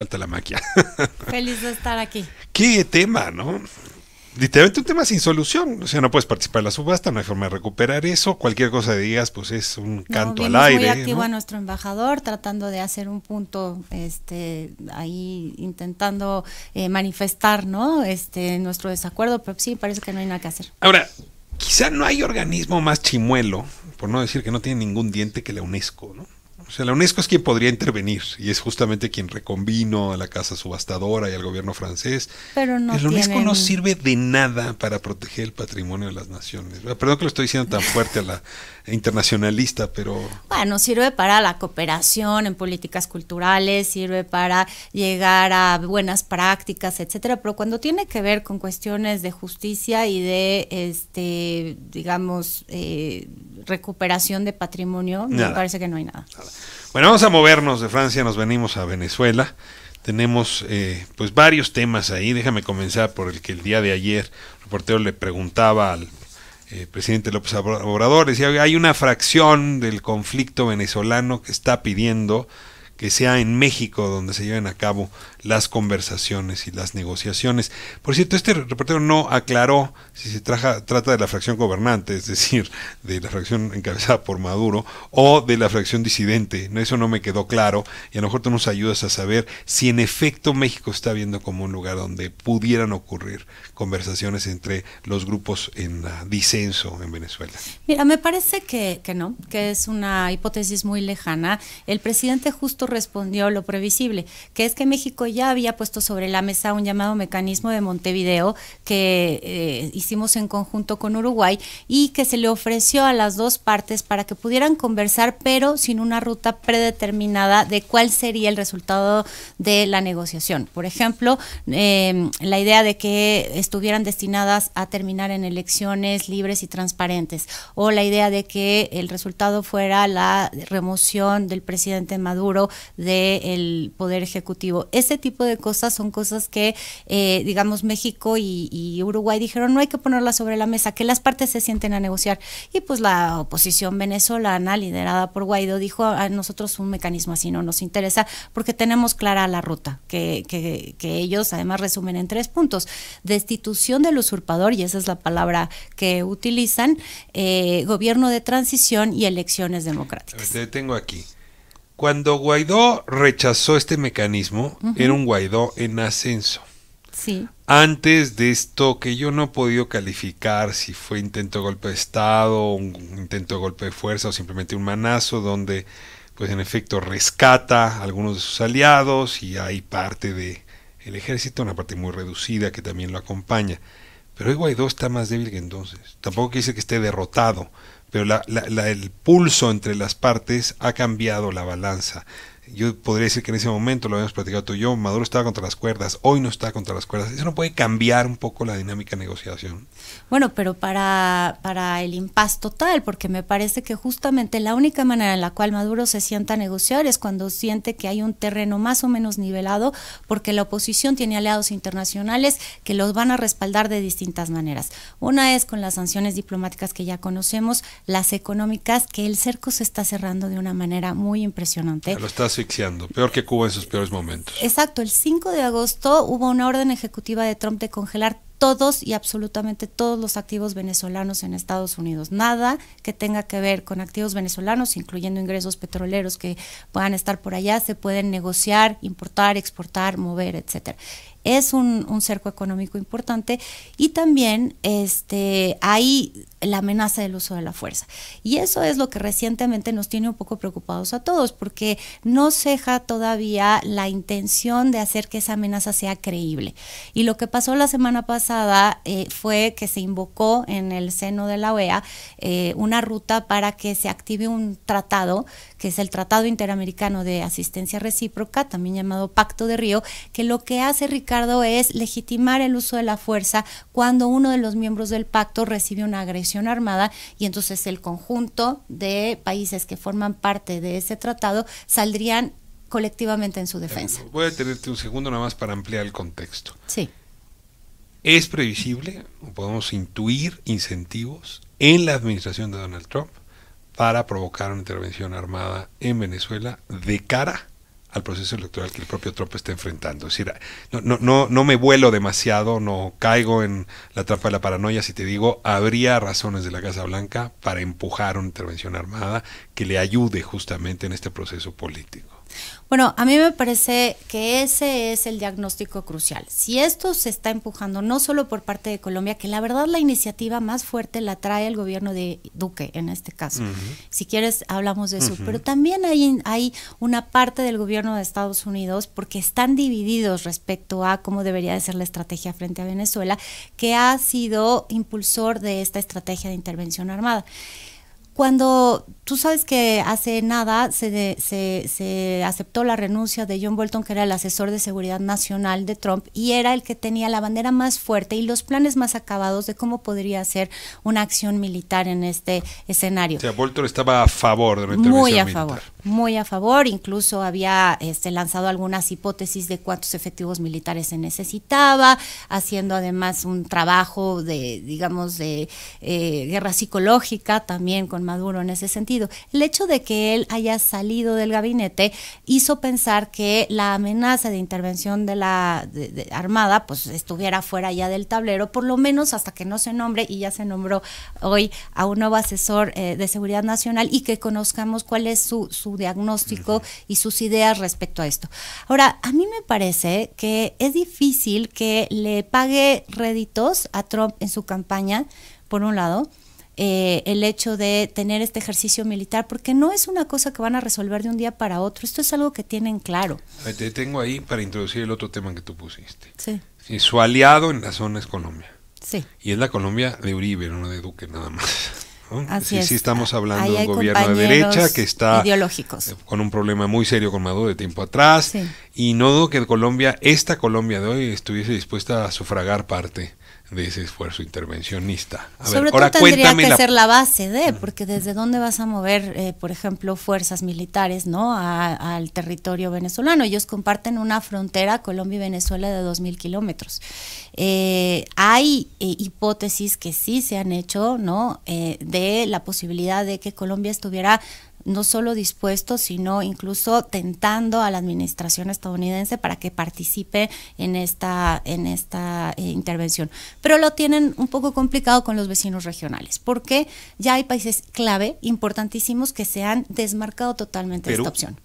Falta la maquia. Feliz de estar aquí. Qué tema, ¿no? Literalmente un tema sin solución. O sea, no puedes participar en la subasta, no hay forma de recuperar eso. Cualquier cosa que digas, pues es un canto al aire. Muy activo a nuestro embajador, tratando de hacer un punto, este, ahí intentando eh, manifestar, ¿no? Este, nuestro desacuerdo, pero sí parece que no hay nada que hacer. Ahora, quizá no hay organismo más chimuelo, por no decir que no tiene ningún diente que la UNESCO, ¿no? O sea, la UNESCO es quien podría intervenir y es justamente quien reconvino a la casa subastadora y al gobierno francés. Pero no la UNESCO no sirve de nada para proteger el patrimonio de las naciones. Perdón que lo estoy diciendo tan fuerte a la internacionalista, pero... Bueno, sirve para la cooperación en políticas culturales, sirve para llegar a buenas prácticas, etcétera, pero cuando tiene que ver con cuestiones de justicia y de, este, digamos, eh, recuperación de patrimonio, me parece que no hay nada. Bueno, vamos a movernos de Francia, nos venimos a Venezuela. Tenemos eh, pues varios temas ahí. Déjame comenzar por el que el día de ayer el reportero le preguntaba al eh, presidente López Obrador, decía, hay una fracción del conflicto venezolano que está pidiendo que sea en México donde se lleven a cabo las conversaciones y las negociaciones. Por cierto, este reportero no aclaró si se trata de la fracción gobernante, es decir, de la fracción encabezada por Maduro, o de la fracción disidente. Eso no me quedó claro y a lo mejor tú nos ayudas a saber si en efecto México está viendo como un lugar donde pudieran ocurrir conversaciones entre los grupos en disenso en Venezuela. Mira, me parece que no, que es una hipótesis muy lejana. El presidente justo respondió lo previsible, que es que México ya había puesto sobre la mesa un llamado mecanismo de Montevideo que eh, hicimos en conjunto con Uruguay y que se le ofreció a las dos partes para que pudieran conversar, pero sin una ruta predeterminada de cuál sería el resultado de la negociación. Por ejemplo, eh, la idea de que estuvieran destinadas a terminar en elecciones libres y transparentes, o la idea de que el resultado fuera la remoción del presidente Maduro del Poder Ejecutivo. Ese tipo de cosas son cosas que, eh, digamos, México y, Uruguay dijeron no hay que ponerlas sobre la mesa, que las partes se sienten a negociar. Y pues la oposición venezolana, liderada por Guaidó, dijo a nosotros un mecanismo así no nos interesa porque tenemos clara la ruta, que, que, ellos además resumen en tres puntos. Destitución del usurpador, y esa es la palabra que utilizan, eh, gobierno de transición y elecciones democráticas. Te tengo aquí. Cuando Guaidó rechazó este mecanismo, era un Guaidó en ascenso. Sí. Antes de esto, que yo no he podido calificar si fue intento de golpe de Estado, un intento de golpe de fuerza o simplemente un manazo, donde, pues en efecto, rescata a algunos de sus aliados y hay parte del el ejército, una parte muy reducida que también lo acompaña. Pero hoy Guaidó está más débil que entonces. Tampoco quiere decir que esté derrotado, pero la, el pulso entre las partes ha cambiado la balanza yo podría decir que en ese momento, lo habíamos platicado tú y yo, Maduro estaba contra las cuerdas, hoy no está contra las cuerdas. ¿Eso no puede cambiar un poco la dinámica de negociación? Bueno, pero para, para el impas total, porque me parece que justamente la única manera en la cual Maduro se sienta a negociar es cuando siente que hay un terreno más o menos nivelado, porque la oposición tiene aliados internacionales que los van a respaldar de distintas maneras. Una es con las sanciones diplomáticas que ya conocemos, las económicas, que el cerco se está cerrando de una manera muy impresionante. Lo peor que Cuba en sus peores momentos. Exacto, el 5 de agosto hubo una orden ejecutiva de Trump de congelar todos y absolutamente todos los activos venezolanos en Estados Unidos. Nada que tenga que ver con activos venezolanos, incluyendo ingresos petroleros que puedan estar por allá, se pueden negociar, importar, exportar, mover, etcétera es un, cerco económico importante y también este, hay la amenaza del uso de la fuerza. Y eso es lo que recientemente nos tiene un poco preocupados a todos, porque no ceja todavía la intención de hacer que esa amenaza sea creíble. Y lo que pasó la semana pasada eh, fue que se invocó en el seno de la OEA eh, una ruta para que se active un tratado, que es el Tratado Interamericano de Asistencia Recíproca, también llamado Pacto de Río, que lo que hace Ricardo es legitimar el uso de la fuerza cuando uno de los miembros del pacto recibe una agresión armada y entonces el conjunto de países que forman parte de ese tratado saldrían colectivamente en su defensa. Voy a tenerte un segundo nada más para ampliar el contexto. Sí. ¿Es previsible podemos intuir incentivos en la administración de Donald Trump para provocar una intervención armada en Venezuela de cara al proceso electoral que el propio Trump está enfrentando. Es decir, no, no, no, no me vuelo demasiado, no caigo en la trampa de la paranoia si te digo, habría razones de la Casa Blanca para empujar una intervención armada que le ayude justamente en este proceso político. Bueno, a mí me parece que ese es el diagnóstico crucial. Si esto se está empujando no solo por parte de Colombia, que la verdad la iniciativa más fuerte la trae el gobierno de Duque en este caso. Si quieres hablamos de eso, pero también hay, hay una parte del gobierno de Estados Unidos porque están divididos respecto a cómo debería de ser la estrategia frente a Venezuela, que ha sido impulsor de esta estrategia de intervención armada. Cuando tú sabes que hace nada se, se, se, aceptó la renuncia de John Bolton, que era el asesor de seguridad nacional de Trump, y era el que tenía la bandera más fuerte y los planes más acabados de cómo podría ser una acción militar en este escenario. O sea, Bolton estaba a favor de la intervención Muy a militar. favor, muy a favor. Incluso había este, lanzado algunas hipótesis de cuántos efectivos militares se necesitaba, haciendo además un trabajo de, digamos, de eh, guerra psicológica también con Maduro en ese sentido. El hecho de que él haya salido del gabinete hizo pensar que la amenaza de intervención de la de, de Armada pues estuviera fuera ya del tablero, por lo menos hasta que no se nombre, y ya se nombró hoy a un nuevo asesor eh, de seguridad nacional y que conozcamos cuál es su, su diagnóstico uh -huh. y sus ideas respecto a esto. Ahora, a mí me parece que es difícil que le pague réditos a Trump en su campaña, por un lado, eh, el hecho de tener este ejercicio militar, porque no es una cosa que van a resolver de un día para otro, esto es algo que tienen claro. Te tengo ahí para introducir el otro tema que tú pusiste. Sí. sí su aliado en la zona es Colombia. Sí. Y es la Colombia de Uribe, no de Duque nada más. ¿no? Así sí, es. sí, estamos hablando de un gobierno de derecha que está ideológicos. con un problema muy serio con Maduro de tiempo atrás. Sí. Y no dudo que Colombia, esta Colombia de hoy, estuviese dispuesta a sufragar parte de ese esfuerzo intervencionista. A Sobre ver, todo ahora tendría que la... ser la base de, porque desde dónde vas a mover, eh, por ejemplo, fuerzas militares, ¿no? A, al territorio venezolano. Ellos comparten una frontera Colombia y Venezuela de 2.000 kilómetros. Eh, hay eh, hipótesis que sí se han hecho, ¿no? Eh, de la posibilidad de que Colombia estuviera no solo dispuesto, sino incluso tentando a la administración estadounidense para que participe en esta, en esta eh, intervención. Pero lo tienen un poco complicado con los vecinos regionales, porque ya hay países clave, importantísimos, que se han desmarcado totalmente de esta opción.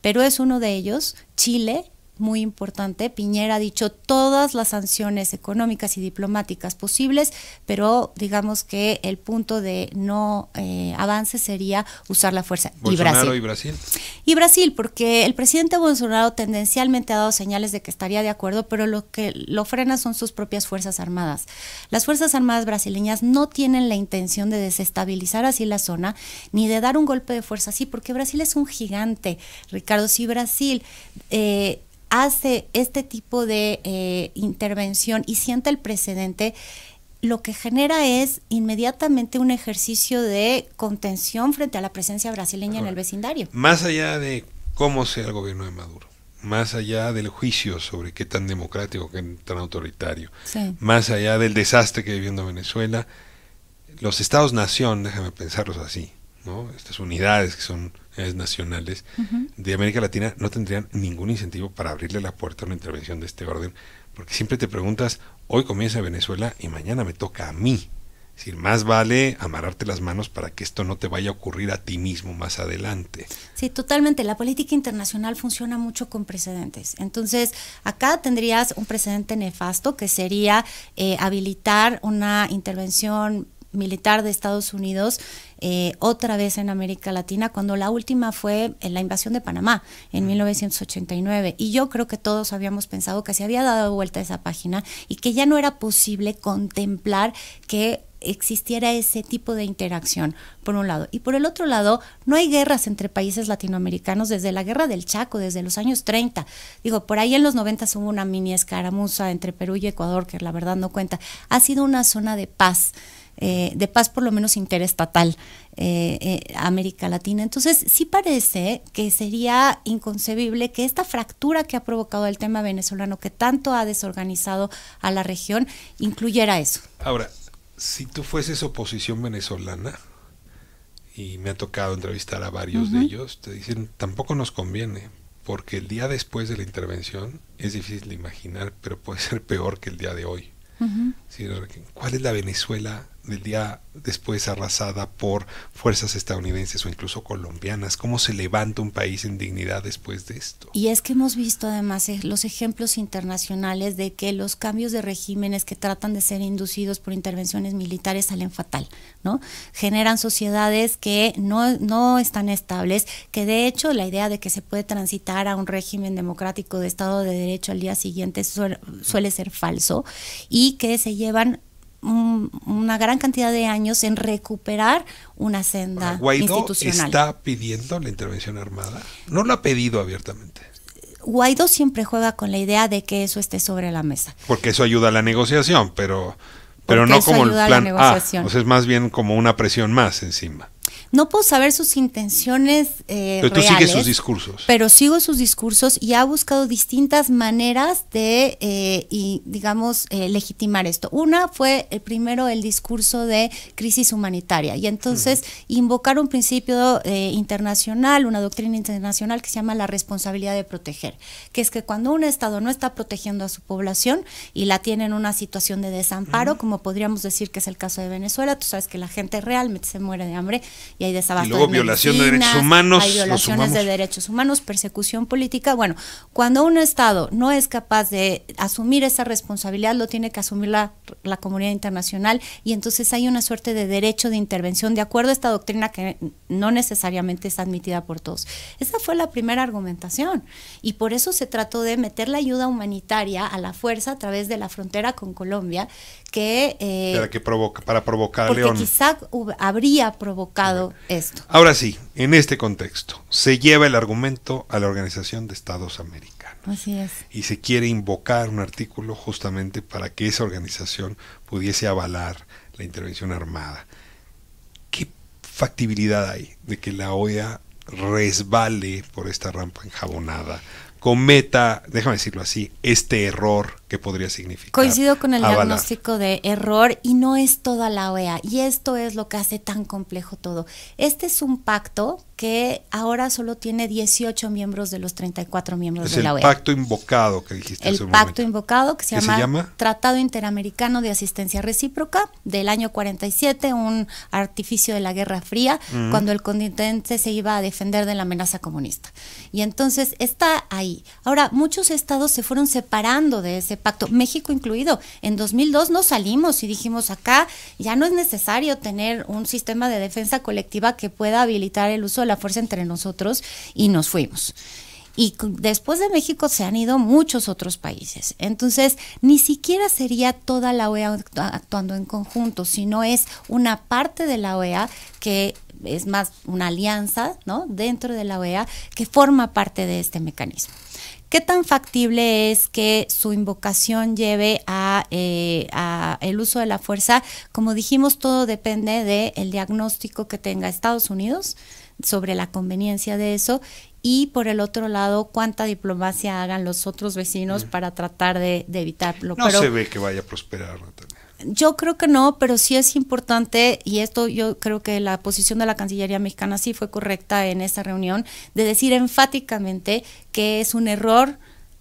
Perú es uno de ellos, Chile, muy importante. Piñera ha dicho todas las sanciones económicas y diplomáticas posibles, pero digamos que el punto de no eh, avance sería usar la fuerza. Bolsonaro y Brasil. y Brasil. Y Brasil, porque el presidente Bolsonaro tendencialmente ha dado señales de que estaría de acuerdo, pero lo que lo frena son sus propias fuerzas armadas. Las fuerzas armadas brasileñas no tienen la intención de desestabilizar así la zona, ni de dar un golpe de fuerza así, porque Brasil es un gigante, Ricardo. Si Brasil eh, hace este tipo de eh, intervención y sienta el precedente, lo que genera es inmediatamente un ejercicio de contención frente a la presencia brasileña en el vecindario. Más allá de cómo sea el gobierno de Maduro, más allá del juicio sobre qué tan democrático, qué tan autoritario, sí. más allá del desastre que viviendo Venezuela, los estados-nación, déjame pensarlos así, ¿no? estas unidades que son nacionales uh -huh. de América Latina no tendrían ningún incentivo para abrirle la puerta a una intervención de este orden, porque siempre te preguntas, hoy comienza Venezuela y mañana me toca a mí. Es decir, más vale amarrarte las manos para que esto no te vaya a ocurrir a ti mismo más adelante. Sí, totalmente. La política internacional funciona mucho con precedentes. Entonces, acá tendrías un precedente nefasto que sería eh, habilitar una intervención militar de Estados Unidos eh, otra vez en América Latina, cuando la última fue en la invasión de Panamá en 1989. Y yo creo que todos habíamos pensado que se había dado vuelta esa página y que ya no era posible contemplar que existiera ese tipo de interacción, por un lado. Y por el otro lado, no hay guerras entre países latinoamericanos desde la guerra del Chaco, desde los años 30. Digo, por ahí en los 90 hubo una mini escaramuza entre Perú y Ecuador, que la verdad no cuenta. Ha sido una zona de paz. Eh, de paz por lo menos interestatal eh, eh, América Latina. Entonces sí parece que sería inconcebible que esta fractura que ha provocado el tema venezolano, que tanto ha desorganizado a la región, incluyera eso. Ahora, si tú fueses oposición venezolana, y me ha tocado entrevistar a varios uh -huh. de ellos, te dicen, tampoco nos conviene, porque el día después de la intervención es difícil de imaginar, pero puede ser peor que el día de hoy. ¿Cuál es la Venezuela del día después arrasada por fuerzas estadounidenses o incluso colombianas. ¿Cómo se levanta un país en dignidad después de esto? Y es que hemos visto además eh, los ejemplos internacionales de que los cambios de regímenes que tratan de ser inducidos por intervenciones militares salen fatal, ¿no? Generan sociedades que no, no están estables, que de hecho la idea de que se puede transitar a un régimen democrático de Estado de Derecho al día siguiente suele ser falso y que se llevan una gran cantidad de años en recuperar una senda Guaidó está pidiendo la intervención armada. No lo ha pedido abiertamente. Guaidó siempre juega con la idea de que eso esté sobre la mesa. Porque eso ayuda a la negociación, pero pero no como el plan A. O sea, es más bien como una presión más encima. No puedo saber sus intenciones eh, pero tú sigues sus discursos. Pero sigo sus discursos y ha buscado distintas maneras de, eh, y, digamos, eh, legitimar esto. Una fue el primero el discurso de crisis humanitaria y entonces invocar un principio eh, internacional, una doctrina internacional que se llama la responsabilidad de proteger, que es que cuando un Estado no está protegiendo a su población y la tiene en una situación de desamparo, como podríamos decir que es el caso de Venezuela, tú sabes que la gente realmente se muere de hambre y hay desabasto. Y luego violación de derechos humanos. Hay violaciones de derechos humanos, persecución política. Bueno, cuando un Estado no es capaz de asumir esa responsabilidad, lo tiene que asumir la, la comunidad internacional y entonces hay una suerte de derecho de intervención de acuerdo a esta doctrina que no necesariamente es admitida por todos. Esa fue la primera argumentación y por eso se trató de meter la ayuda humanitaria a la fuerza a través de la frontera con Colombia que... Eh, para, que provoca, para provocar porque quizá habría provocado esto. Ahora sí, en este contexto, se lleva el argumento a la Organización de Estados Americanos. Así es. Y se quiere invocar un artículo justamente para que esa organización pudiese avalar la intervención armada. ¿Qué factibilidad hay de que la OEA resbale por esta rampa enjabonada cometa, déjame decirlo así, este error que podría significar. Coincido con el diagnóstico de error y no es toda la OEA. Y esto es lo que hace tan complejo todo. Este es un pacto que ahora solo tiene 18 miembros de los 34 miembros de la OEA. El pacto invocado que dijiste. El pacto invocado que se llama, Tratado Interamericano de Asistencia Recíproca del año 47, un artificio de la Guerra Fría, cuando el continente se iba a defender de la amenaza comunista. Y entonces está ahí. Ahora, muchos estados se fueron separando de ese pacto, México incluido. En 2002 nos salimos y dijimos acá ya no es necesario tener un sistema de defensa colectiva que pueda habilitar el uso de la fuerza entre nosotros y nos fuimos. Y después de México se han ido muchos otros países. Entonces, ni siquiera sería toda la OEA actuando en conjunto, sino es una parte de la OEA que es más una alianza, ¿no? Dentro de la OEA que forma parte de este mecanismo. ¿Qué tan factible es que su invocación lleve a, eh, a, el uso de la fuerza? Como dijimos, todo depende del diagnóstico que tenga Estados Unidos sobre la conveniencia de eso y por el otro lado cuánta diplomacia hagan los otros vecinos mm. para tratar de, evitarlo. No se ve que vaya a prosperar, Yo creo que no, pero sí es importante, y esto yo creo que la posición de la Cancillería mexicana sí fue correcta en esa reunión, de decir enfáticamente que es un error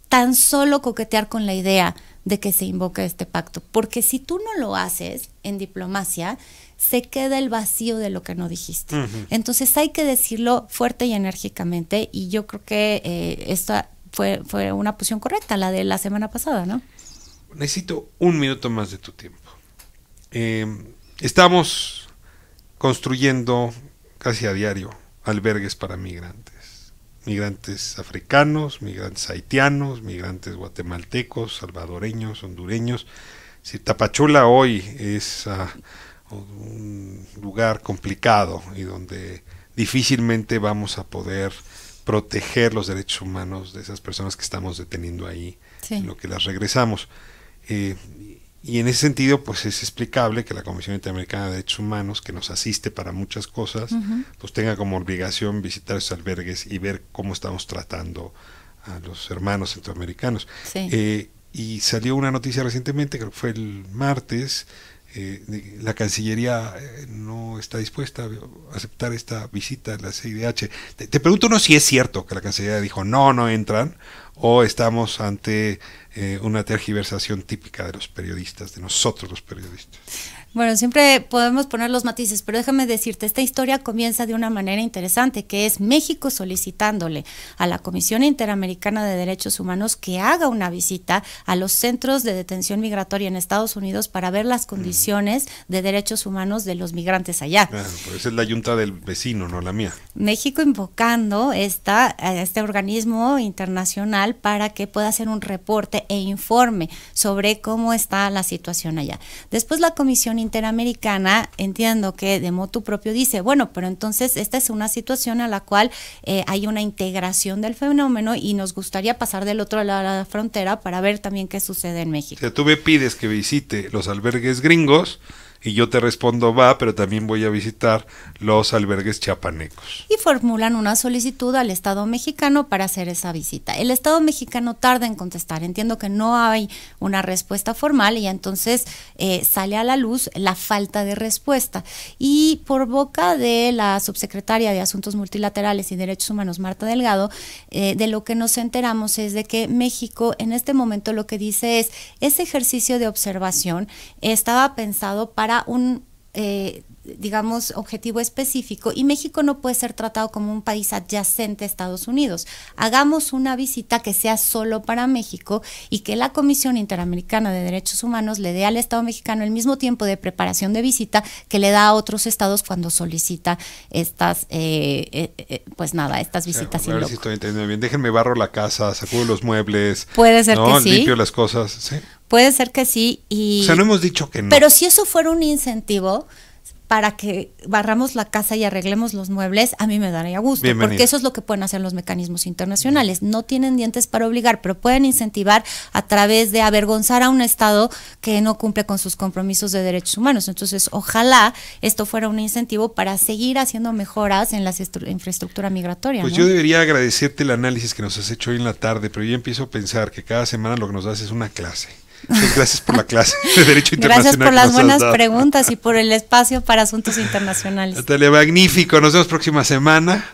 tan solo coquetear con la idea de que se invoque este pacto, porque si tú no lo haces en diplomacia, se queda el vacío de lo que no dijiste. Entonces hay que decirlo fuerte y enérgicamente y yo creo que eh, esta fue, fue una posición correcta, la de la semana pasada, ¿no? Necesito un minuto más de tu tiempo. Eh, estamos construyendo casi a diario albergues para migrantes. Migrantes africanos, migrantes haitianos, migrantes guatemaltecos, salvadoreños, hondureños. Si Tapachula hoy es... Ah, un lugar complicado y donde difícilmente vamos a poder proteger los derechos humanos de esas personas que estamos deteniendo ahí, en lo que las regresamos. Eh, y en ese sentido, pues es explicable que la Comisión Interamericana de Derechos Humanos, que nos asiste para muchas cosas, pues tenga como obligación visitar esos albergues y ver cómo estamos tratando a los hermanos centroamericanos. Eh, y salió una noticia recientemente, creo que fue el martes, eh, la Cancillería eh, no está dispuesta a aceptar esta visita a la CIDH. Te, te, pregunto no si es cierto que la Cancillería dijo no, no entran, o estamos ante eh, una tergiversación típica de los periodistas, de nosotros los periodistas. Bueno, siempre podemos poner los matices, pero déjame decirte, esta historia comienza de una manera interesante, que es México solicitándole a la Comisión Interamericana de Derechos Humanos que haga una visita a los centros de detención migratoria en Estados Unidos para ver las condiciones de derechos humanos de los migrantes allá. Claro, pues es la yunta del vecino, no la mía. México invocando esta, este organismo internacional para que pueda hacer un reporte e informe sobre cómo está la situación allá. Después la Comisión Interamericana, entiendo que de motu propio dice, bueno, pero entonces esta es una situación a la cual eh, hay una integración del fenómeno y nos gustaría pasar del otro lado de la frontera para ver también qué sucede en México. Tú me pides que visite los albergues gringos, y yo te respondo va, pero también voy a visitar los albergues chiapanecos. Y formulan una solicitud al Estado mexicano para hacer esa visita. El Estado mexicano tarda en contestar, entiendo que no hay una respuesta formal y entonces eh, sale a la luz la falta de respuesta. Y por boca de la subsecretaria de Asuntos Multilaterales y Derechos Humanos, Marta Delgado, eh, de lo que nos enteramos es de que México en este momento lo que dice es, ese ejercicio de observación estaba pensado para un, eh, digamos, objetivo específico y México no puede ser tratado como un país adyacente a Estados Unidos. Hagamos una visita que sea solo para México y que la Comisión Interamericana de Derechos Humanos le dé al Estado mexicano el mismo tiempo de preparación de visita que le da a otros estados cuando solicita estas, eh, eh, eh pues nada, estas visitas. O sea, a ver si estoy entendiendo bien. Déjenme barro la casa, sacudo los muebles. Puede ser que sí. Limpio las cosas, sí. Puede ser que sí. Y, o sea, no hemos dicho que no. Pero si eso fuera un incentivo para que barramos la casa y arreglemos los muebles, a mí me daría gusto, Bienvenido. porque eso es lo que pueden hacer los mecanismos internacionales. No tienen dientes para obligar, pero pueden incentivar a través de avergonzar a un Estado que no cumple con sus compromisos de derechos humanos. Entonces, ojalá esto fuera un incentivo para seguir haciendo mejoras en la infraestructura migratoria. Pues ¿no? yo debería agradecerte el análisis que nos has hecho hoy en la tarde, pero yo empiezo a pensar que cada semana lo que nos das es una clase. Gracias por la clase de Derecho Internacional. Gracias por las buenas preguntas y por el espacio para asuntos internacionales. Natalia, magnífico. Nos vemos próxima semana.